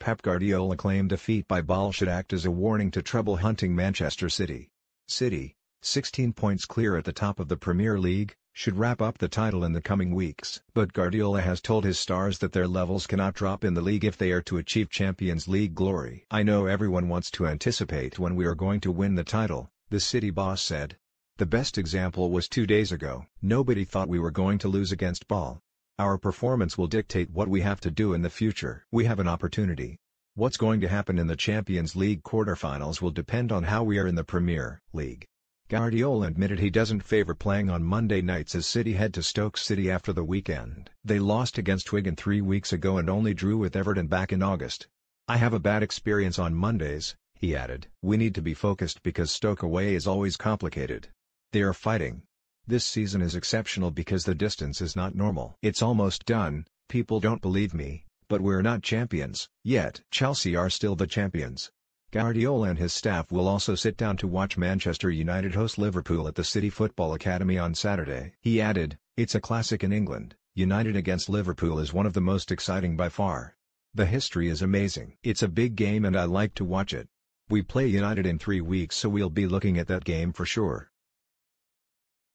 Pep Guardiola claimed defeat by Basel should act as a warning to treble-hunting Manchester City. City, 16 points clear at the top of the Premier League, should wrap up the title in the coming weeks. But Guardiola has told his stars that their levels cannot drop in the league if they are to achieve Champions League glory. I know everyone wants to anticipate when we are going to win the title, the City boss said. The best example was two days ago. Nobody thought we were going to lose against Basel. Our performance will dictate what we have to do in the future. We have an opportunity. What's going to happen in the Champions League quarterfinals will depend on how we are in the Premier League. Guardiola admitted he doesn't favor playing on Monday nights as City head to Stoke City after the weekend. They lost against Wigan three weeks ago and only drew with Everton back in August. I have a bad experience on Mondays, he added. We need to be focused because Stoke away is always complicated. They are fighting. This season is exceptional because the distance is not normal. It's almost done, people don't believe me, but we're not champions, yet. Chelsea are still the champions. Guardiola and his staff will also sit down to watch Manchester United host Liverpool at the City Football Academy on Saturday. He added, It's a classic in England, United against Liverpool is one of the most exciting by far. The history is amazing. It's a big game and I like to watch it. We play United in three weeks so we'll be looking at that game for sure.